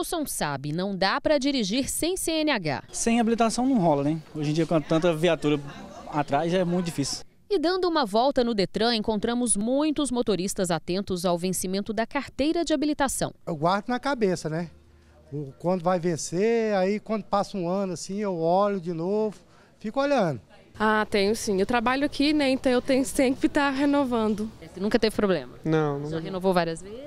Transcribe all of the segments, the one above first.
Wilson sabe, não dá para dirigir sem CNH. Sem habilitação não rola, né? Hoje em dia, com tanta viatura atrás, é muito difícil. E dando uma volta no Detran, encontramos muitos motoristas atentos ao vencimento da carteira de habilitação. Eu guardo na cabeça, né? Quando vai vencer, aí quando passa um ano assim, eu olho de novo, fico olhando. Ah, tenho sim. Eu trabalho aqui, né? Então eu tenho sempre que estar renovando. Você nunca teve problema? Não, não. Já renovou várias vezes?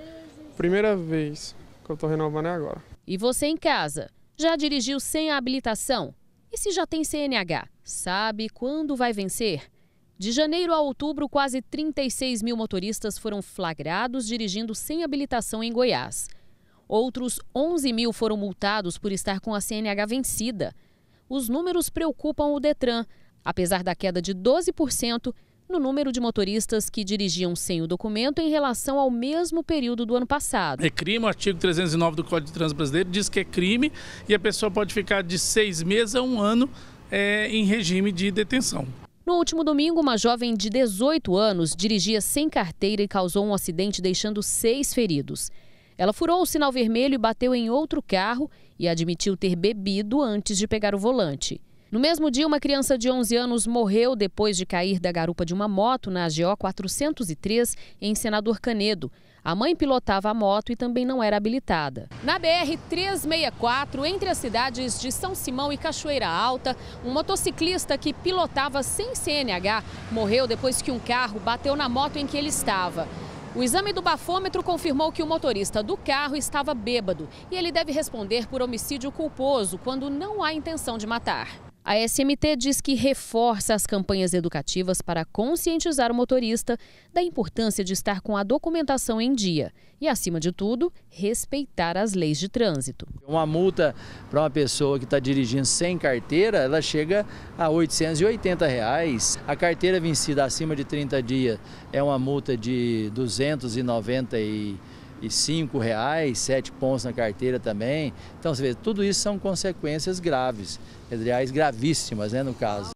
Primeira vez que eu estou renovando é agora. E você em casa? Já dirigiu sem a habilitação? E se já tem CNH? Sabe quando vai vencer? De janeiro a outubro, quase 36 mil motoristas foram flagrados dirigindo sem habilitação em Goiás. Outros 11 mil foram multados por estar com a CNH vencida. Os números preocupam o Detran, apesar da queda de 12% no número de motoristas que dirigiam sem o documento em relação ao mesmo período do ano passado. É crime, o artigo 309 do Código de Trânsito Brasileiro diz que é crime e a pessoa pode ficar de seis meses a um ano é, em regime de detenção. No último domingo, uma jovem de 18 anos dirigia sem carteira e causou um acidente, deixando seis feridos. Ela furou o sinal vermelho e bateu em outro carro e admitiu ter bebido antes de pegar o volante. No mesmo dia, uma criança de 11 anos morreu depois de cair da garupa de uma moto na GO 403 em Senador Canedo. A mãe pilotava a moto e também não era habilitada. Na BR 364, entre as cidades de São Simão e Cachoeira Alta, um motociclista que pilotava sem CNH morreu depois que um carro bateu na moto em que ele estava. O exame do bafômetro confirmou que o motorista do carro estava bêbado e ele deve responder por homicídio culposo quando não há intenção de matar. A SMT diz que reforça as campanhas educativas para conscientizar o motorista da importância de estar com a documentação em dia e, acima de tudo, respeitar as leis de trânsito. Uma multa para uma pessoa que está dirigindo sem carteira, ela chega a 880 reais. A carteira vencida acima de 30 dias é uma multa de R$ 290 e e cinco reais, sete pontos na carteira também. Então, você vê, tudo isso são consequências graves, aliás, gravíssimas, né, no caso.